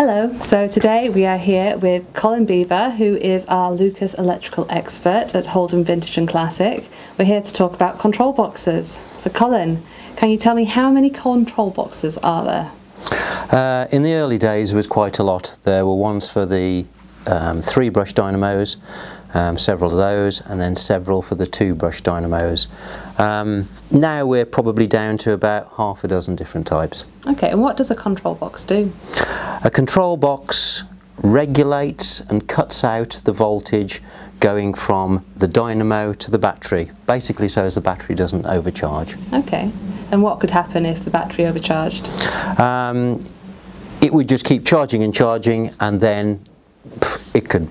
Hello, so today we are here with Colin Beever, who is our Lucas electrical expert at Holden Vintage and Classic. We're here to talk about control boxes. So, Colin, can you tell me how many control boxes are there? Uh, in the early days, there was quite a lot. There were ones for the um, three brush dynamos, um, several of those, and then several for the two brush dynamos. Um, now we're probably down to about half a dozen different types. Okay, and what does a control box do? A control box regulates and cuts out the voltage going from the dynamo to the battery, basically so as the battery doesn't overcharge. Okay, and what could happen if the battery overcharged? Um, it would just keep charging and charging and then pff, it could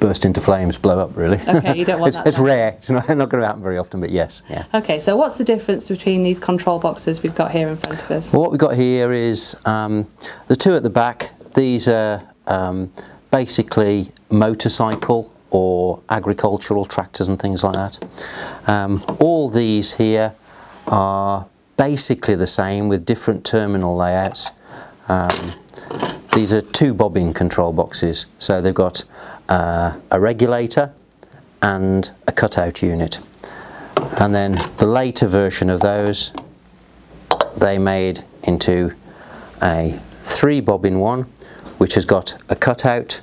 burst into flames, blow up really. Okay, you don't want it's, that It's then. rare, it's not, not going to happen very often, but yes. Yeah. Okay, so what's the difference between these control boxes we've got here in front of us? Well, what we've got here is um, the two at the back. These are um, basically motorcycle or agricultural tractors and things like that. Um, all these here are basically the same with different terminal layouts. Um, these are two bobbin control boxes, so they've got uh, a regulator and a cutout unit. And then the later version of those they made into a three bobbin one which has got a cutout,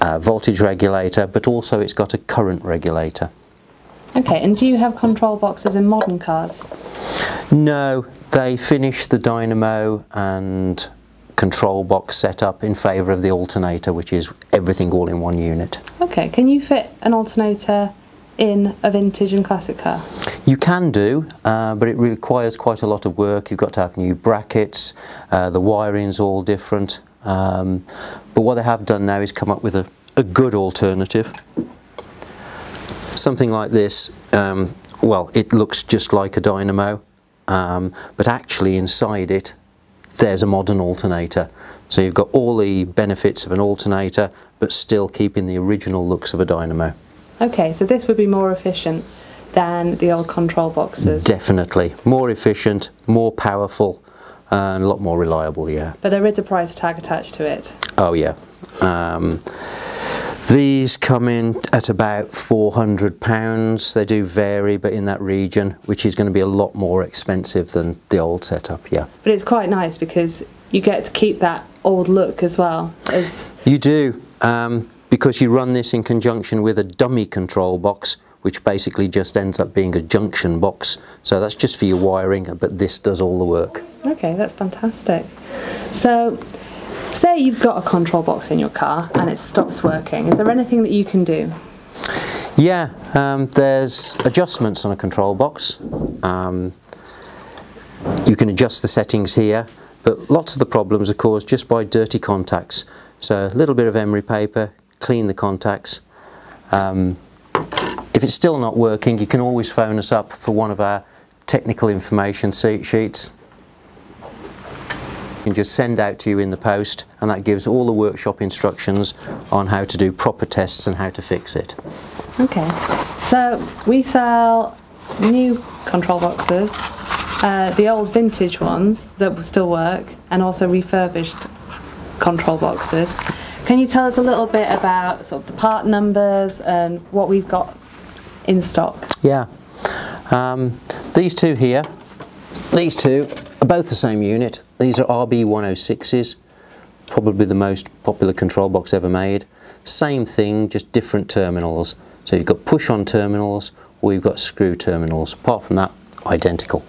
a voltage regulator but also it's got a current regulator. Okay, and do you have control boxes in modern cars? No, they finish the dynamo and control box setup in favour of the alternator which is everything all in one unit. Okay, can you fit an alternator in a vintage and classic car? You can do, uh, but it requires quite a lot of work. You've got to have new brackets, uh, the wiring's all different. Um, but what they have done now is come up with a, a good alternative. Something like this, um, well, it looks just like a dynamo, um, but actually inside it, there's a modern alternator. So you've got all the benefits of an alternator, but still keeping the original looks of a dynamo. Okay, so this would be more efficient than the old control boxes, Definitely. More efficient, more powerful, and a lot more reliable, yeah. but there is a price tag attached to it. Oh, yeah. Um, these come in at about £400. They do vary, but in that region, which is going to be a lot more expensive than the old setup, yeah. But it's quite nice because you get to keep that old look as well as You do, um, because you run this in conjunction with a dummy control box, which basically just ends up being a junction box. So that's just for your wiring, but this does all the work. Okay, that's fantastic. So, say you've got a control box in your car and it stops working. Is there anything that you can do? Yeah, um, there's adjustments on a control box. Um, you can adjust the settings here, but lots of the problems are caused just by dirty contacts. So a little bit of emery paper, clean the contacts. Um, if it's still not working, you can always phone us up for one of our technical information sheets. Can just send out to you in the post and that gives all the workshop instructions on how to do proper tests and how to fix it. Okay, so we sell new control boxes, uh, the old vintage ones that will still work, and also refurbished control boxes. Can you tell us a little bit about sort of the part numbers and what we've got in stock? Yeah. Um, these two here, these two both the same unit. These are RB106s, probably the most popular control box ever made. Same thing, just different terminals. So you've got push-on terminals or you've got screw terminals. Apart from that, identical.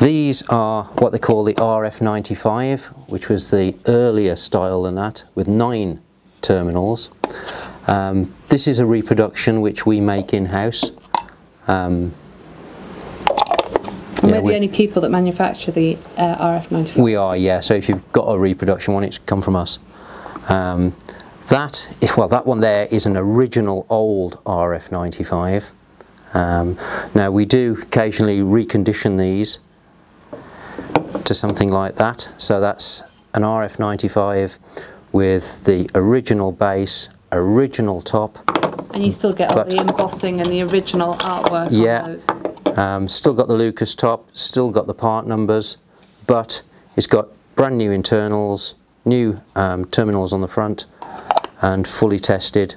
These are what they call the RF95, which was the earlier style than that, with nine terminals. Um, this is a reproduction which we make in-house. Um, Yeah, we're the only people that manufacture the uh, RF95. we are, yeah. So if you've got a reproduction one, it's come from us. Um, that, well, that one there is an original old RF95. Um, now we do occasionally recondition these to something like that. So that's an RF95 with the original base, original top, And you still get all the embossing and the original artwork Yeah. Um, still got the Lucas top, still got the part numbers, but it's got brand new internals, new um, terminals on the front, and fully tested,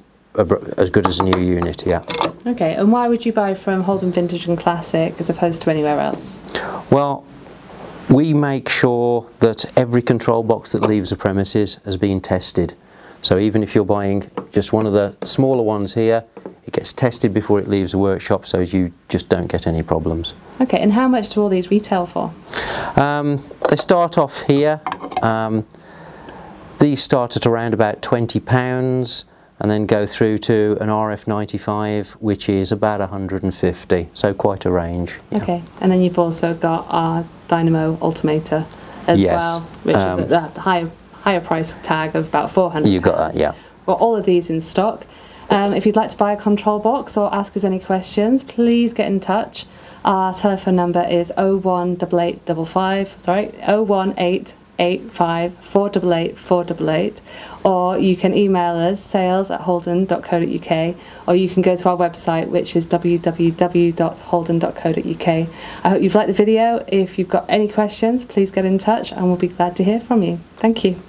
as good as a new unit. Yeah. Okay, and why would you buy from Holden Vintage and Classic as opposed to anywhere else? Well, we make sure that every control box that leaves the premises has been tested. So even if you're buying just one of the smaller ones here, it gets tested before it leaves the workshop so you just don't get any problems. Okay, and how much do all these retail for? Um, they start off here. Um, these start at around about £20 and then go through to an RF95 which is about 150 so quite a range. yeah. Okay, and then you've also got our Dynamo Alternator as Yes, well, which um, is at the higher higher price tag of about 400 You got that, yeah. Got all of these in stock. Um, if you'd like to buy a control box or ask us any questions, please get in touch. Our telephone number is 01885, sorry, 01885 488 488, or you can email us sales at holden.co.uk, or you can go to our website, which is www.holden.co.uk. I hope you've liked the video. If you've got any questions, please get in touch and we'll be glad to hear from you. Thank you.